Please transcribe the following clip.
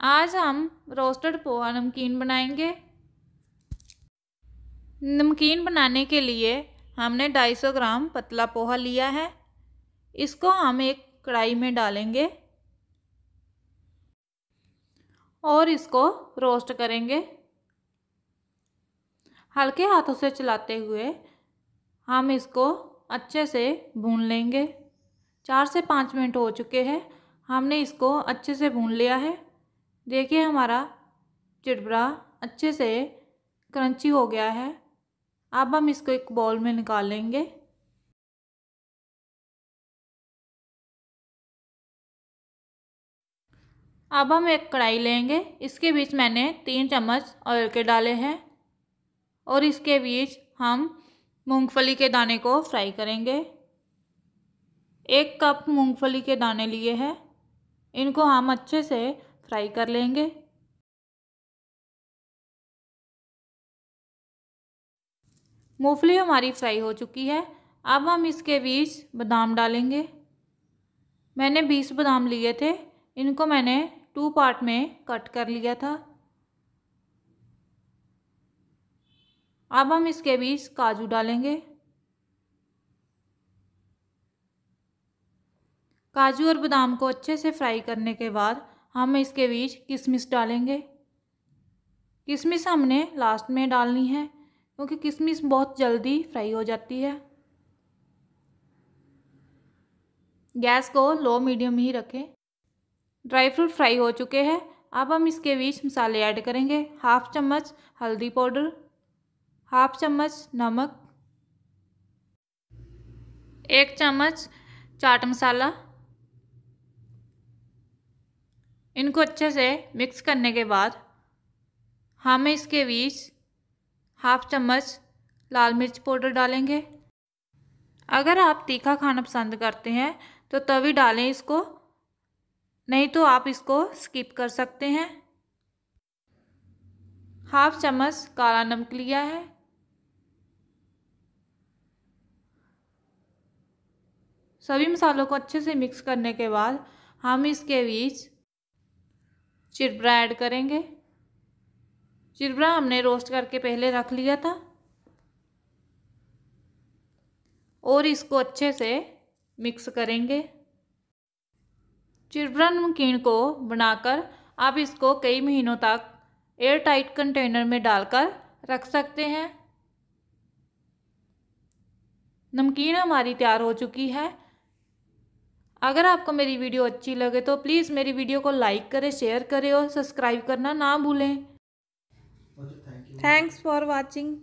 आज हम रोस्टेड पोहा नमकीन बनाएँगे। नमकीन बनाने के लिए हमने 250 ग्राम पतला पोहा लिया है। इसको हम एक कढ़ाई में डालेंगे और इसको रोस्ट करेंगे। हल्के हाथों से चलाते हुए हम इसको अच्छे से भून लेंगे। चार से पाँच मिनट हो चुके हैं। हमने इसको अच्छे से भून लिया है। देखिए हमारा चिड़बड़ा अच्छे से क्रंची हो गया है। अब हम इसको एक बॉल में निकाल लेंगे। अब हम एक कढ़ाई लेंगे। इसके बीच मैंने तीन चम्मच ऑयल के डाले हैं और इसके बीच हम मूंगफली के दाने को फ्राई करेंगे। एक कप मूंगफली के दाने लिए हैं। इनको हम अच्छे से फ्राई कर लेंगे। मूंगफली हमारी फ्राई हो चुकी है। अब हम इसके बीच बादाम डालेंगे। मैंने बीस बादाम लिए थे। इनको मैंने टू पार्ट में कट कर लिया था। अब हम इसके बीच काजू डालेंगे। काजू और बादाम को अच्छे से फ्राई करने के बाद हम इसके बीच किशमिश डालेंगे? किशमिश हमने लास्ट में डालनी है, क्योंकि किशमिश बहुत जल्दी फ्राई हो जाती है। गैस को लो मीडियम ही रखें। ड्राई फ्रूट फ्राई हो चुके हैं, अब हम इसके बीच मसाले ऐड करेंगे। हाफ़ चम्मच हल्दी पाउडर, हाफ़ चम्मच नमक, एक चम्मच चाट मसाला इनको अच्छे से मिक्स करने के बाद हम इसके बीच हाफ़ चम्मच लाल मिर्च पाउडर डालेंगे। अगर आप तीखा खाना पसंद करते हैं तो तभी डालें इसको, नहीं तो आप इसको स्किप कर सकते हैं। हाफ़ चम्मच काला नमक लिया है। सभी मसालों को अच्छे से मिक्स करने के बाद हम इसके बीच चिरबरा ऐड करेंगे। चिरबरा, हमने रोस्ट करके पहले रख लिया था। और इसको अच्छे से मिक्स करेंगे। चिरबरा नमकीन को बनाकर आप इसको कई महीनों तक एयर टाइट कंटेनर में डालकर रख सकते हैं। नमकीन हमारी तैयार हो चुकी है। अगर आपको मेरी वीडियो अच्छी लगे तो प्लीज़ मेरी वीडियो को लाइक करें शेयर करें और सब्सक्राइब करना ना भूलें। Thanks for watching